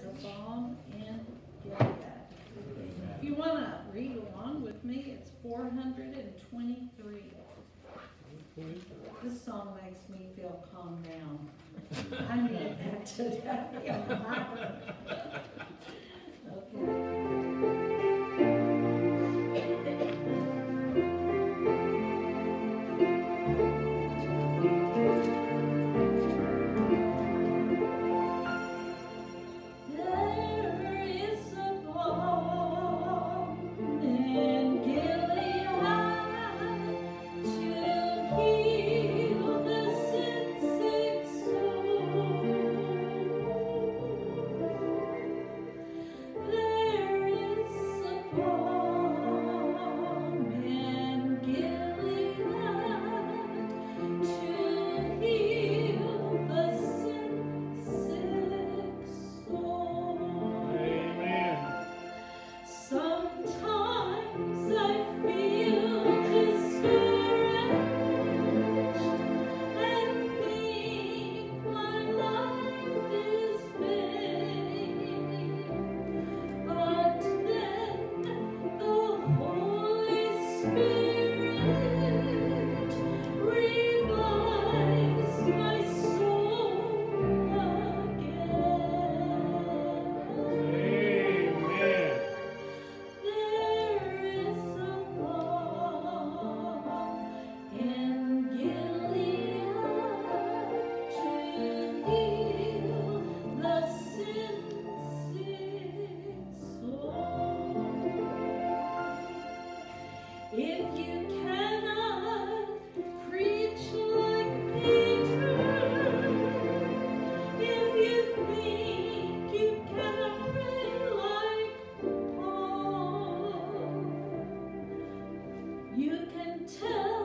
is a in Gilead. If you want to read along with me, it's 423. This song makes me feel calm down. I need that today. Okay. tell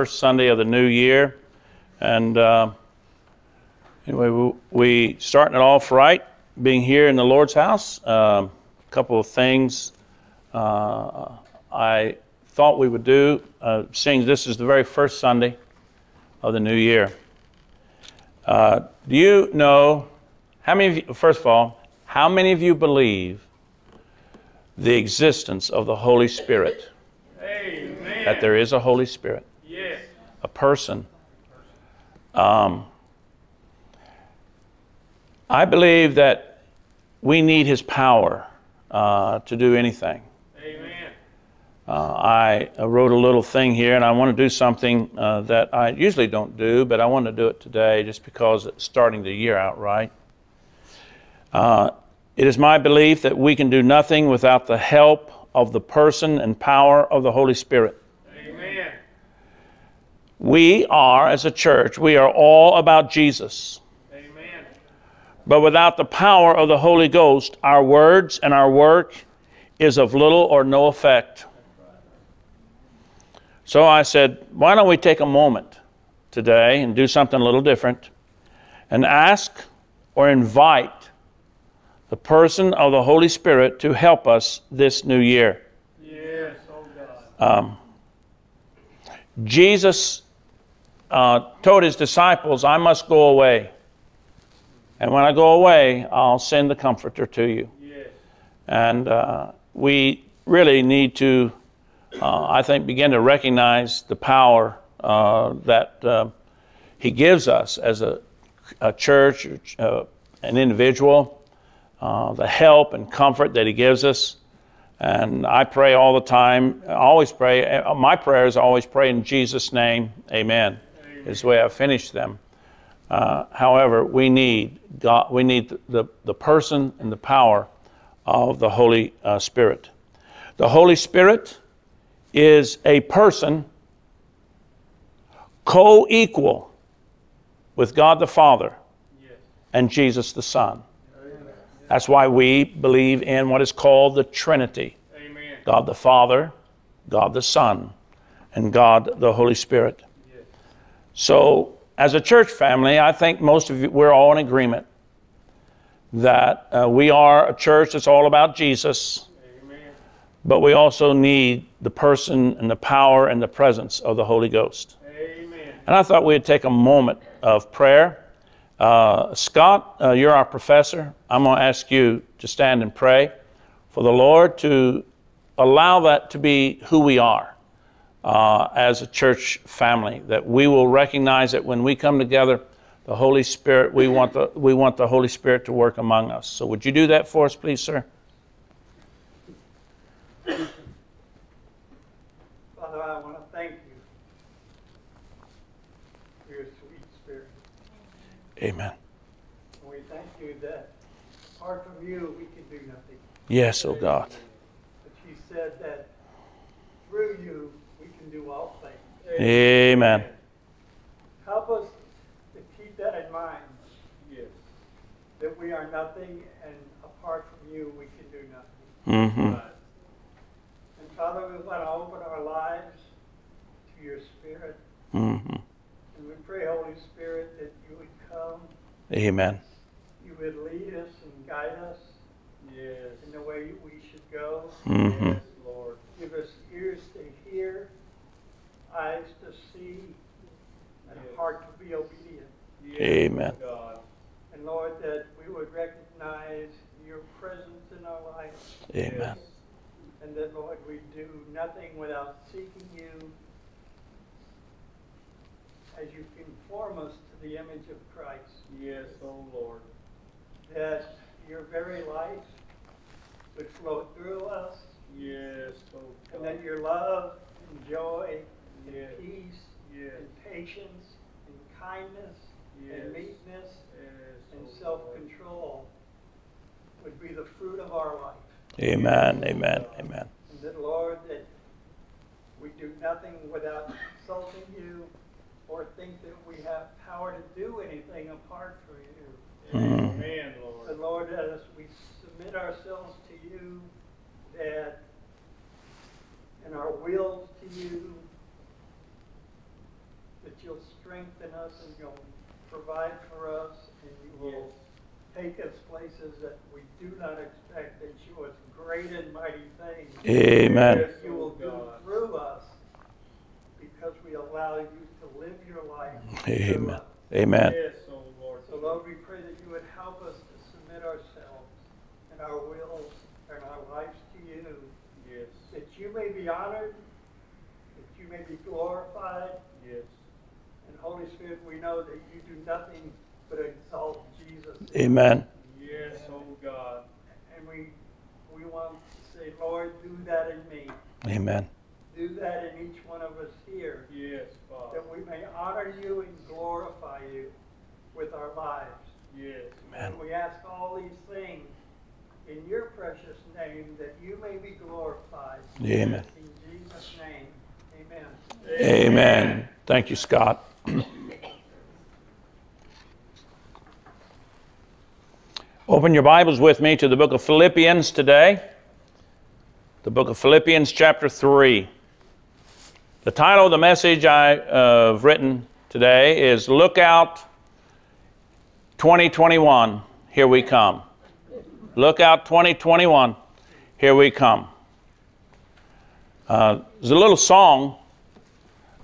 first Sunday of the new year. And uh, anyway, we, we starting it off right, being here in the Lord's house. A couple of things uh, I thought we would do, uh, seeing this is the very first Sunday of the new year. Uh, do you know how many of you, first of all, how many of you believe the existence of the Holy Spirit? Amen. That there is a Holy Spirit. A person. Um, I believe that we need His power uh, to do anything. Amen. Uh, I wrote a little thing here, and I want to do something uh, that I usually don't do, but I want to do it today just because it's starting the year out right. Uh, it is my belief that we can do nothing without the help of the person and power of the Holy Spirit. We are, as a church, we are all about Jesus. Amen. But without the power of the Holy Ghost, our words and our work is of little or no effect. So I said, why don't we take a moment today and do something a little different and ask or invite the person of the Holy Spirit to help us this new year. Yes, oh God. Um, Jesus uh, told his disciples, I must go away. And when I go away, I'll send the Comforter to you. Yes. And uh, we really need to, uh, I think, begin to recognize the power uh, that uh, He gives us as a, a church, uh, an individual, the help and comfort that He gives us. And I pray all the time, I always pray, my prayers always pray in Jesus' name, amen, is the way I finish them. Uh, however, we need God, we need the, the, the person and the power of the Holy uh, Spirit. The Holy Spirit is a person co equal with God the Father Yes. and Jesus the Son. That's why we believe in what is called the Trinity Amen. God the Father, God the Son, and God the Holy Spirit. So, as a church family, I think most of you, we're all in agreement that uh, we are a church that's all about Jesus, Amen. but we also need the person and the power and the presence of the Holy Ghost. Amen. And I thought we'd take a moment of prayer. Uh, Scott, uh, you're our professor. I'm going to ask you to stand and pray for the Lord to allow that to be who we are uh, as a church family, that we will recognize that when we come together, the Holy Spirit, we want the, we want the Holy Spirit to work among us. So would you do that for us, please, sir? Father, I want to thank you for your sweet spirit. Amen. And we thank you that apart from you, we can do nothing. Yes, oh God. But you said that through you, we can do all things. Amen. Help us to keep that in mind, Yes. that we are nothing and apart from you, we can do nothing. Mm-hmm. Right. And Father, we want to open our lives to your spirit. Mm-hmm. And we pray, Holy Spirit, that you would come, Amen. you would lead us and guide us Yes. in the way we should go. Mm-hmm. Yes, Lord. Give us ears to hear, eyes to see, and a heart to be obedient. Amen. And Lord, that we would recognize your presence in our lives. Amen. and that, Lord, we do nothing without seeking you as you conform us to the image of Christ. Yes, oh Lord. That your very life would flow through us, Yes, O oh and that your love and joy Yes. and peace Yes. and patience and kindness Yes. and meekness Yes, and oh self-control would be the fruit of our life. Amen. Amen. Amen. And that, Lord, that we do nothing without consulting you or think that we have power to do anything apart from you. Lord. Mm. Amen, Lord. But Lord, as we submit ourselves to you, that and our wills to you, you'll strengthen us and you'll provide for us and you will take us places that we do not expect and show us great and mighty things. Amen. Yes, You will do through us because we allow you to live your life. Amen. us. Amen. Yes, oh Lord. So Lord, we pray that you would help us to submit ourselves and our wills and our lives to you, Yes, that you may be honored, that you may be glorified, yes. And Holy Spirit, we know that you do nothing but exalt Jesus. Amen. Yes, oh God. And we, we want to say, Lord, do that in me. Amen. Do that in each one of us here, Yes, Father. that we may honor you and glorify you with our lives. Yes. Amen. And we ask all these things in your precious name that you may be glorified. Amen. In Jesus' name, amen. Amen. Thank you, Scott. Open your Bibles with me to the book of Philippians today. The book of Philippians, chapter 3. The title of the message I uh, written today is Look Out 2021, Here We Come. Look Out 2021, Here We Come. Uh, there's a little song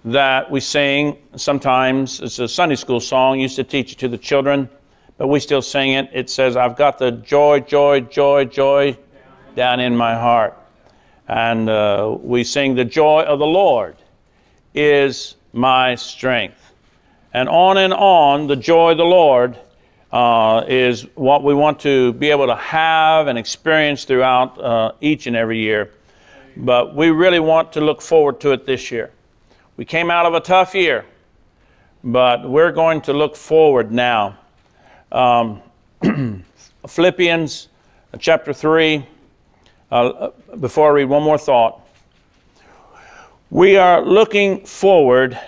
that we sing sometimes. It's a Sunday school song, used to teach it to the children, but we still sing it. It says, I've got the joy, joy, joy, joy down in my heart. And uh, we sing, The joy of the Lord is my strength. And on and on, the joy of the Lord uh, is what we want to be able to have and experience throughout uh, each and every year. But we really want to look forward to it this year. We came out of a tough year, but we're going to look forward now. Um, Philippians chapter 3, uh, before I read one more thought. We are looking forward,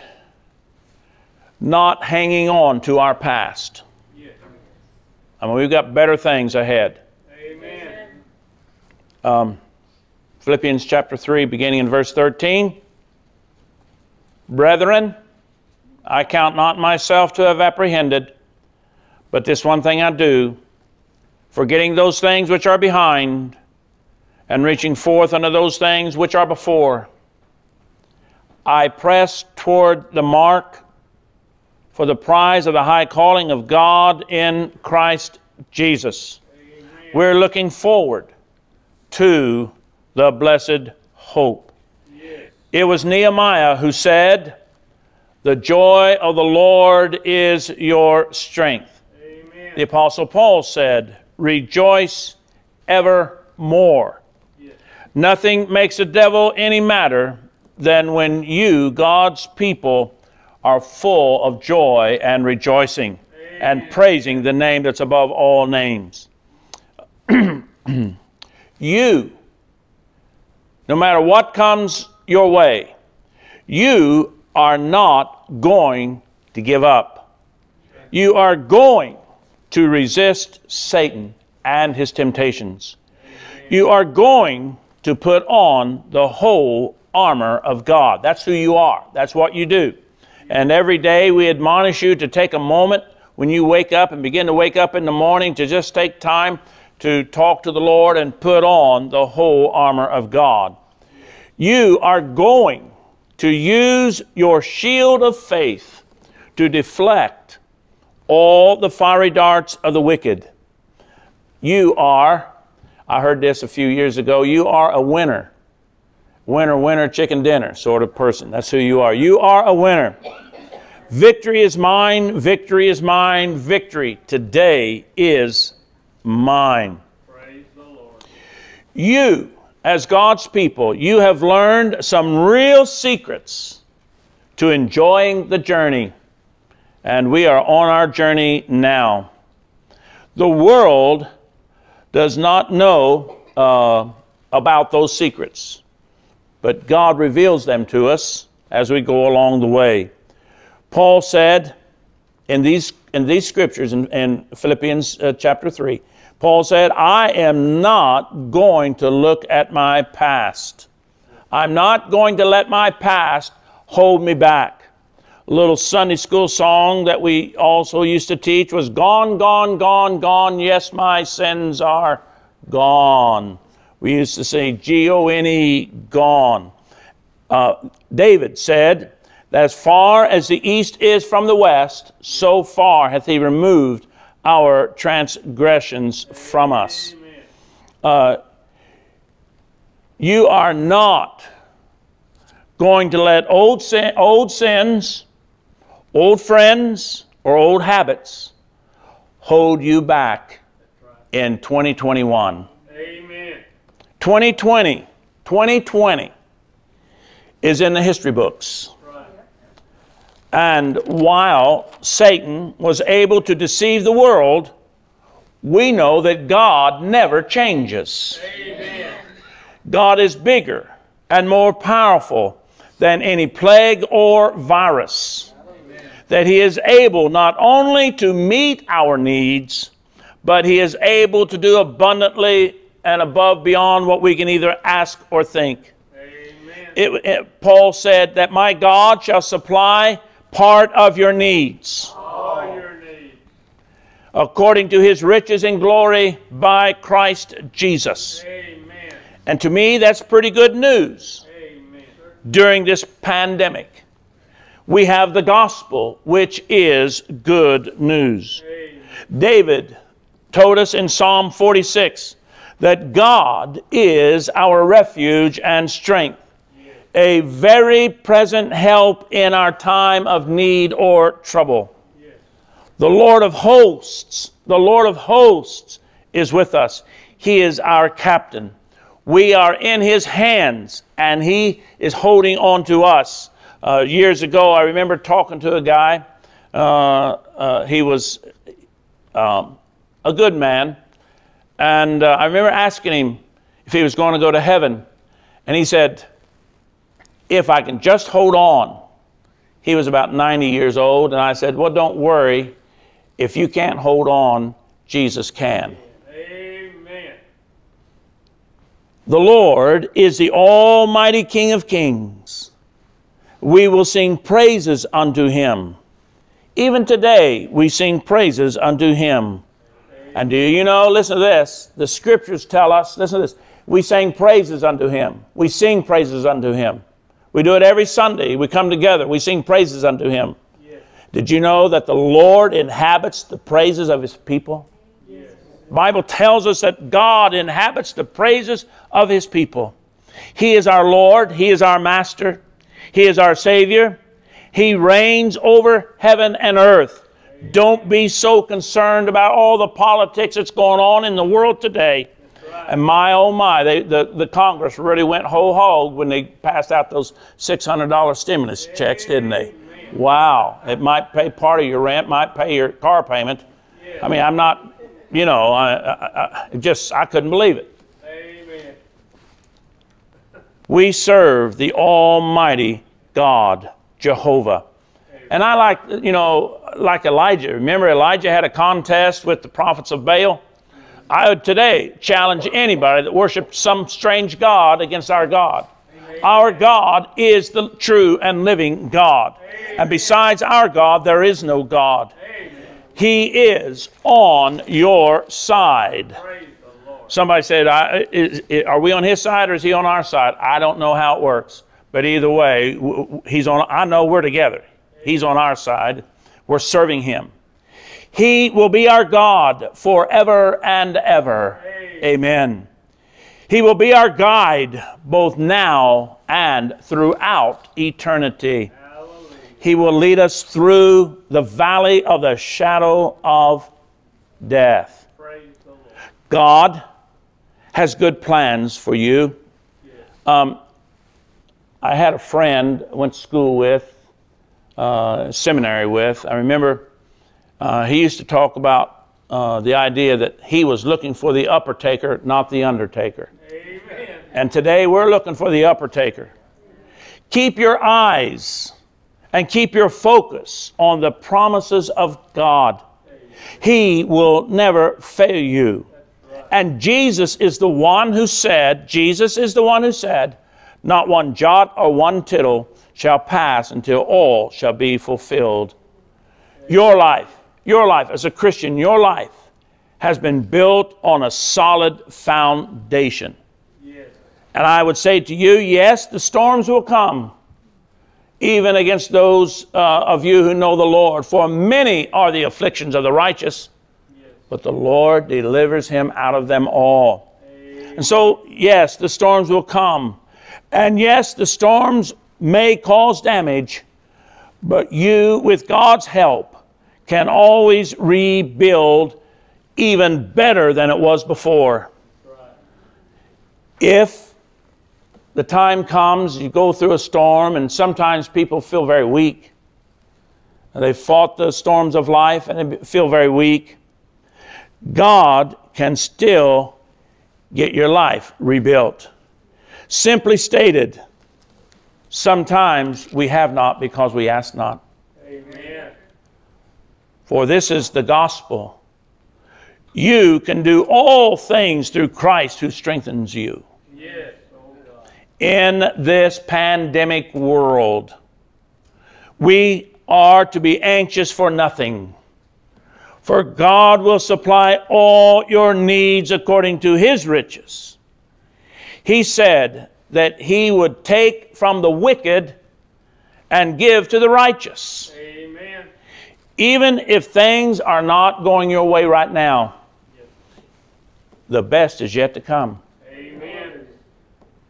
not hanging on to our past. I mean, we've got better things ahead. Amen. Um, Philippians chapter 3, beginning in verse 13. Brethren, I count not myself to have apprehended, but this one thing I do, forgetting those things which are behind, and reaching forth unto those things which are before. I press toward the mark for the prize of the high calling of God in Christ Jesus. We're looking forward to the blessed hope. It was Nehemiah who said, The joy of the Lord is your strength. Amen. The Apostle Paul said, Rejoice evermore. Yes. Nothing makes the devil any madder than when you, God's people, are full of joy and rejoicing and praising the name that's above all names. you, no matter what comes your way, you are not going to give up. You are going to resist Satan and his temptations. You are going to put on the whole armor of God. That's who you are. That's what you do. And every day we admonish you to take a moment when you wake up and begin to wake up in the morning to just take time to talk to the Lord and put on the whole armor of God. You are going to use your shield of faith to deflect all the fiery darts of the wicked. You are, I heard this a few years ago, you are a winner. Winner, winner, chicken dinner sort of person. That's who you are. You are a winner. Victory is mine, victory is mine, victory today is mine. Praise the Lord. You, as God's people, you have learned some real secrets to enjoying the journey. And we are on our journey now. The world does not know uh, about those secrets, but God reveals them to us as we go along the way. Paul said in these, in these scriptures in, in Philippians uh, chapter 3, Paul said, I am not going to look at my past. I'm not going to let my past hold me back. A little Sunday school song that we also used to teach was Gone, Gone, Gone, Gone. Yes, my sins are gone. We used to say G O N E, gone. Uh, David said as far as the east is from the west, so far hath he removed our transgressions from us. Uh, you are not going to let old, sin, old sins, old friends, or old habits hold you back in 2021. Amen. 2020, 2020 is in the history books. And while Satan was able to deceive the world, we know that God never changes. Amen. God is bigger and more powerful than any plague or virus. That He is able not only to meet our needs, but He is able to do abundantly and above beyond what we can either ask or think. Amen. It, it- Paul said that my God shall supply part of your needs your needs. according to his riches and glory by Christ Jesus. Amen. And to me, that's pretty good news Amen. during this pandemic. We have the gospel, which is good news. Amen. David told us in Psalm 46 that God is our refuge and strength, a very present help in our time of need or trouble. The Lord of hosts, the Lord of hosts is with us. He is our captain. We are in his hands and he is holding on to us. Uh, years ago, I remember talking to a guy. Uh, uh, he was um, a good man. And uh, I remember asking him if he was going to go to heaven. And he said, If I can just hold on. He was about 90 years old. And I said, Well, don't worry. If you can't hold on, Jesus can. Amen. The Lord is the Almighty King of Kings. We will sing praises unto him. Even today, we sing praises unto him. And do you know, listen to this, the scriptures tell us, listen to this, we sing praises unto him. We sing praises unto him. We do it every Sunday. We come together, we sing praises unto him. Yes. Did you know that the Lord inhabits the praises of his people? Yes. Bible tells us that God inhabits the praises of his people. He is our Lord, he is our master, he is our savior. He reigns over heaven and earth. Don't be so concerned about all the politics that's going on in the world today. And my oh my, they, the, the Congress really went whole hog when they passed out those $600 stimulus checks, didn't they? Wow. It might pay part of your rent, might pay your car payment. I mean, I'm not, you know, I, I, I just, I couldn't believe it. Amen. We serve the Almighty God, Jehovah. And I like, you know, like Elijah. Remember, Elijah had a contest with the prophets of Baal? I would today challenge anybody that worships some strange God against our God. Our God is the true and living God. And besides our God, there is no God. Amen. He is on your side. Somebody said, is, Are we on his side or is he on our side? I don't know how it works. But either way, he's on, I know we're together. He's on our side. We're serving him. He will be our God forever and ever. Amen. He will be our guide both now and throughout eternity. He will lead us through the valley of the shadow of death. God has good plans for you. Um, I had a friend I went to school with, uh, seminary with. I remember uh, he used to talk about uh, the idea that he was looking for the upper taker, not the undertaker. Amen. And today we're looking for the upper taker. Keep your eyes and keep your focus on the promises of God. He will never fail you. And Jesus is the one who said, Jesus is the one who said, not one jot or one tittle shall pass until all shall be fulfilled. Your life, your life as a Christian, your life has been built on a solid foundation. Yes. And I would say to you, yes, the storms will come, even against those uh, of you who know the Lord. For many are the afflictions of the righteous, Yes. but the Lord delivers him out of them all. Amen. And so, yes, the storms will come. And yes, the storms may cause damage, but you, with God's help, can always rebuild even better than it was before. If the time comes, you go through a storm, and sometimes people feel very weak. They've fought the storms of life and they feel very weak. God can still get your life rebuilt. Simply stated, sometimes we have not because we ask not. For this is the gospel. You can do all things through Christ who strengthens you. Yes. In this pandemic world. We are to be anxious for nothing, for God will supply all your needs according to his riches. He said that he would take from the wicked and give to the righteous. Amen. Even if things are not going your way right now, the best is yet to come. Amen.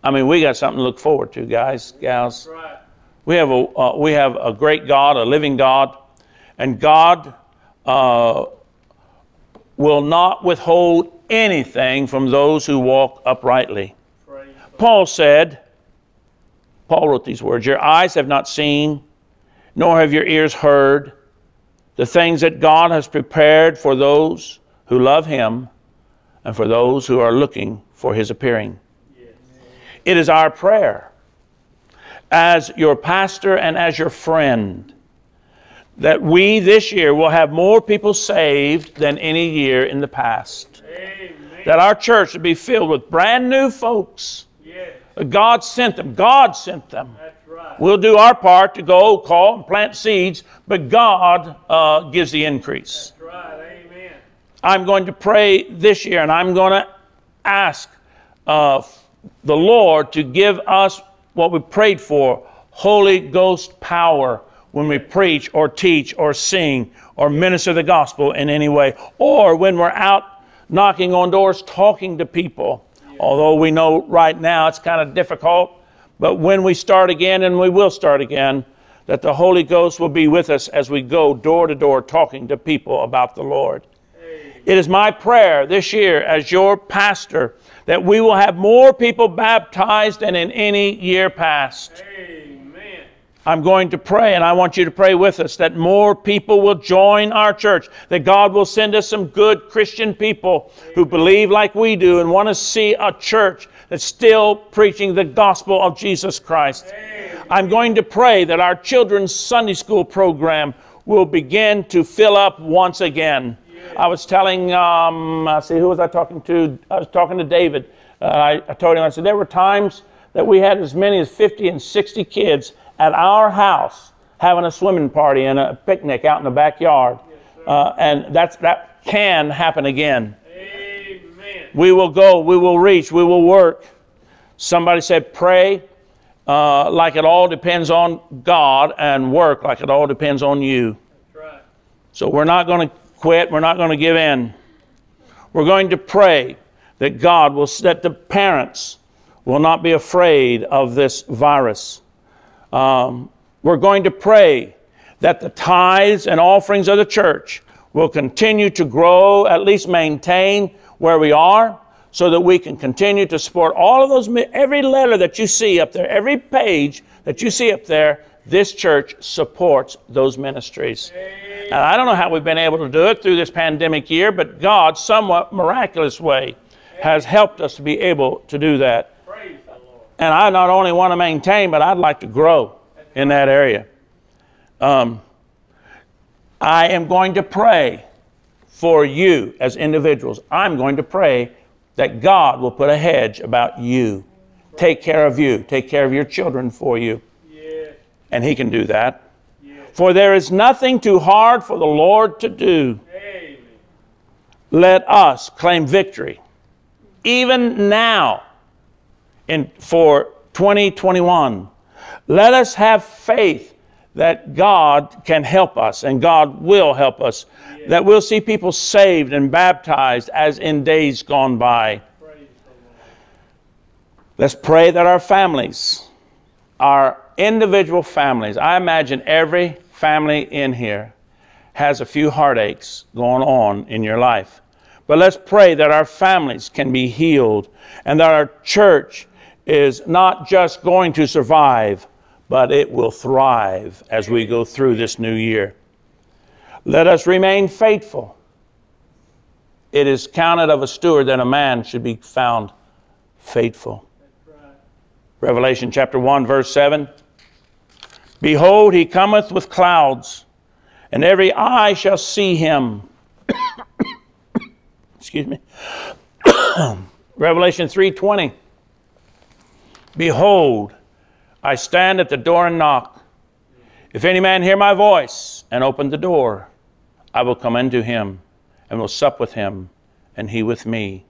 I mean, we got something to look forward to, guys, gals. Right. We have a uh, we have a great God, a living God, and God uh, will not withhold anything from those who walk uprightly. Praise. Paul said, Paul wrote these words: "Your eyes have not seen, nor have your ears heard, the things that God has prepared for those who love Him, and for those who are looking for His appearing." Yes. It is our prayer as your pastor and as your friend that we this year will have more people saved than any year in the past. Amen. That our church will be filled with brand new folks. God sent them. God sent them. That's right. We'll do our part to go, call, and plant seeds, but God uh, gives the increase. That's right. Amen. I'm going to pray this year and I'm going to ask uh, the Lord to give us what we prayed for Holy Ghost power when we preach or teach or sing or minister the gospel in any way, or when we're out knocking on doors talking to people. Although we know right now it's kind of difficult, but when we start again, and we will start again, that the Holy Ghost will be with us as we go door to door talking to people about the Lord. It is my prayer this year as your pastor that we will have more people baptized than in any year past. Amen. I'm going to pray, and I want you to pray with us that more people will join our church, that God will send us some good Christian people who believe like we do and want to see a church that's still preaching the gospel of Jesus Christ. I'm going to pray that our children's Sunday school program will begin to fill up once again. I was telling, um, I see, who was I talking to? I was talking to David. Uh, I, I told him, I said, there were times that we had as many as 50 and 60 kids at our house having a swimming party and a picnic out in the backyard. Uh, and that's, that can happen again. Amen. We will go, we will reach, we will work. Somebody said, pray uh, like it all depends on God, and work like it all depends on you. Right. So we're not going to quit, we're not going to give in. We're going to pray that God will, that the parents will not be afraid of this virus. Um, we're going to pray that the tithes and offerings of the church will continue to grow, at least maintain where we are, so that we can continue to support all of those, every letter that you see up there, every page that you see up there, this church supports those ministries. And I don't know how we've been able to do it through this pandemic year, but God, somewhat miraculous way, has helped us to be able to do that. Praise the Lord. And I not only want to maintain, but I'd like to grow in that area. Um, I am going to pray for you as individuals. I'm going to pray that God will put a hedge about you, take care of you, take care of your children for you. And He can do that. For there is nothing too hard for the Lord to do. Amen. Let us claim victory, even now, in, for 2021. Let us have faith that God can help us and God will help us, that we'll see people saved and baptized as in days gone by. Let's pray that our families, our individual families, I imagine every family in here has a few heartaches going on in your life. But let's pray that our families can be healed and that our church is not just going to survive, but it will thrive as we go through this new year. Let us remain faithful. It is counted of a steward that a man should be found faithful. Right. Revelation chapter 1, verse 7. Behold, he cometh with clouds, and every eye shall see him. Excuse me. Revelation 3:20. Behold, I stand at the door and knock. If any man hear my voice and open the door, I will come into him and will sup with him, and he with me.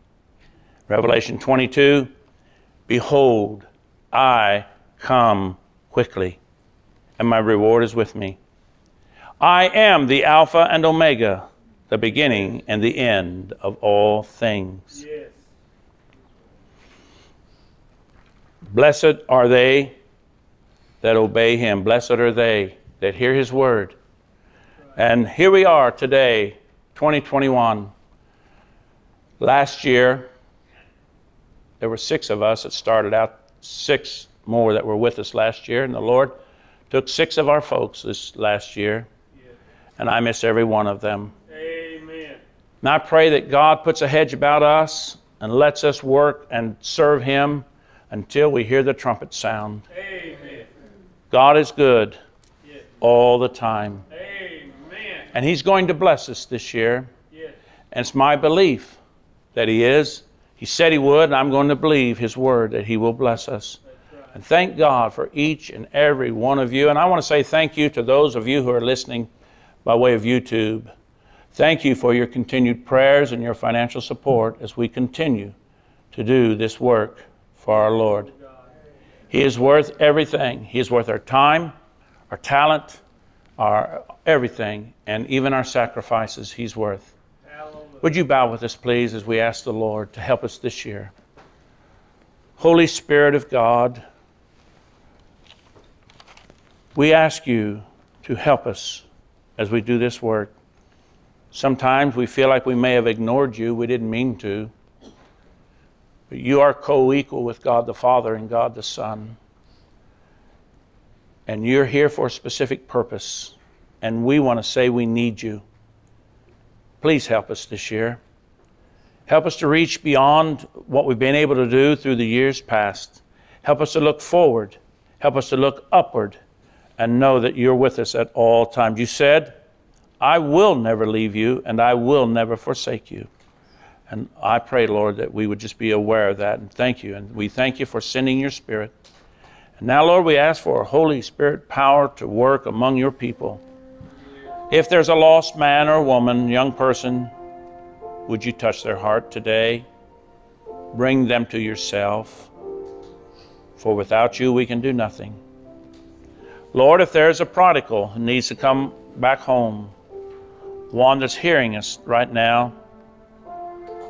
Revelation 22. Behold, I come quickly, and my reward is with me. I am the Alpha and Omega, the beginning and the end of all things. Yes. Blessed are they that obey him. Blessed are they that hear his word. And here we are today, 2021. Last year, there were six of us that started out, six more that were with us last year, and the Lord took six of our folks this last year, and I miss every one of them. Amen. And I pray that God puts a hedge about us and lets us work and serve Him until we hear the trumpet sound. Amen. God is good Yes. all the time, Amen. and He's going to bless us this year. Yes. And it's my belief that He is. He said He would, and I'm going to believe His word that He will bless us. Right. And thank God for each and every one of you. And I want to say thank you to those of you who are listening by way of YouTube. Thank you for your continued prayers and your financial support as we continue to do this work for our Lord. He is worth everything. He is worth our time, our talent, our everything, and even our sacrifices. He's worth. Would you bow with us, please, as we ask the Lord to help us this year? Holy Spirit of God, we ask you to help us as we do this work. Sometimes we feel like we may have ignored you, we didn't mean to. But you are co equal with God the Father and God the Son. And you're here for a specific purpose. And we want to say we need you. Please help us this year. Help us to reach beyond what we've been able to do through the years past. Help us to look forward. Help us to look upward and know that you're with us at all times. You said, I will never leave you and I will never forsake you. And I pray, Lord, that we would just be aware of that and thank you. And we thank you for sending your Spirit. And now, Lord, we ask for a Holy Spirit power to work among your people. If there's a lost man or woman, young person, would you touch their heart today? Bring them to yourself. For without you, we can do nothing. Lord, if there's a prodigal who needs to come back home, one that's hearing us right now,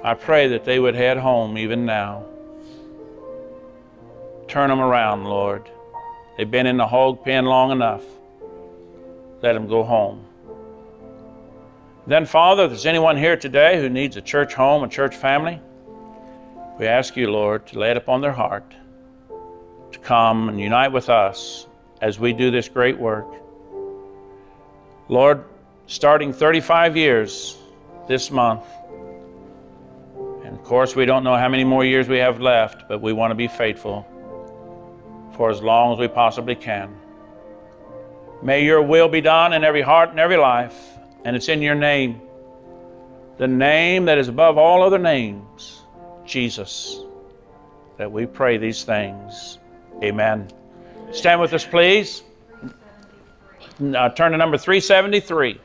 I pray that they would head home even now. Turn them around, Lord. They've been in the hog pen long enough. Let them go home. Then, Father, if there's anyone here today who needs a church home, a church family, we ask you, Lord, to lay it upon their heart to come and unite with us as we do this great work. Lord, starting 35 years this month, of course, we don't know how many more years we have left, but we want to be faithful for as long as we possibly can. May your will be done in every heart and every life, and it's in your name, the name that is above all other names, Jesus, that we pray these things. Amen. Stand with us, please. Uh, turn to number 373.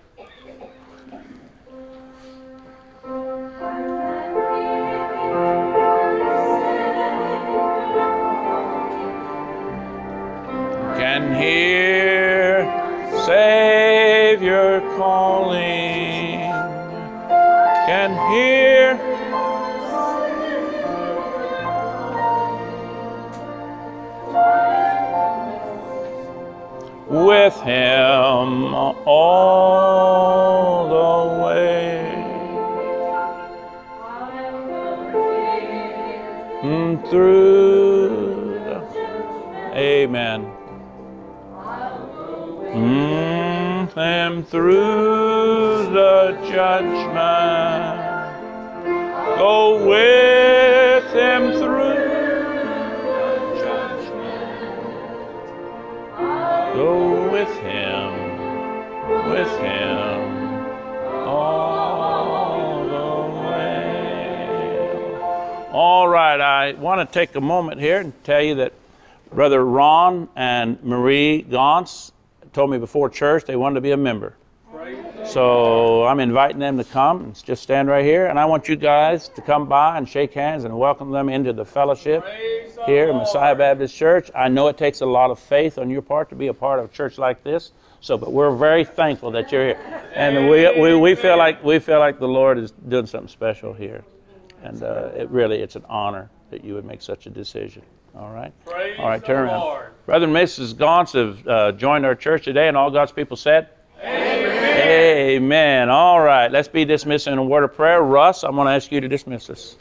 Calling. Can hear. with him all the way. Mm, Through Amen. Mm, and through the judgment, go with him through the judgment. Go with him, with him all the way. All right, I want to take a moment here and tell you that Brother Ron and Marie Gauntz told me before church they wanted to be a member. So I'm inviting them to come and just stand right here. And I want you guys to come by and shake hands and welcome them into the fellowship Praise here at Messiah Baptist Church. I know it takes a lot of faith on your part to be a part of a church like this. So, but we're very thankful that you're here, and we, we, we feel like we feel like the Lord is doing something special here, and uh, it really it's an honor that you would make such a decision. All right, Praise all right, turn around. Lord. Brother and Mrs. Gauntz have uh, joined our church today, and all God's people said. Amen. Amen. All right, let's be dismissed in a word of prayer. Russ, I'm going to ask you to dismiss us.